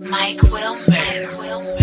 Mike Wilmer. Mike Wilmer.